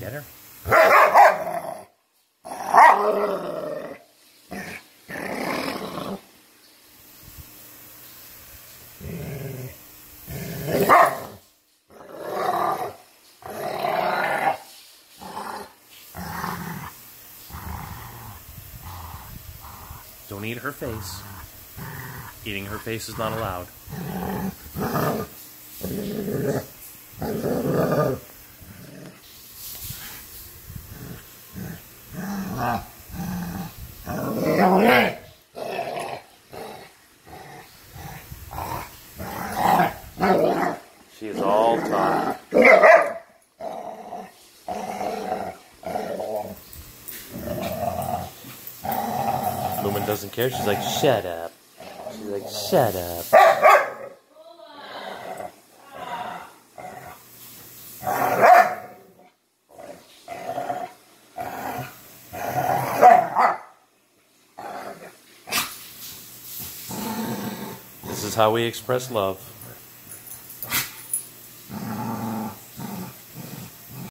Get her. Don't eat her face. Eating her face is not allowed. She is all tongue. Lumen doesn't care. She's like, shut up. She's like, shut up. This is how we express love.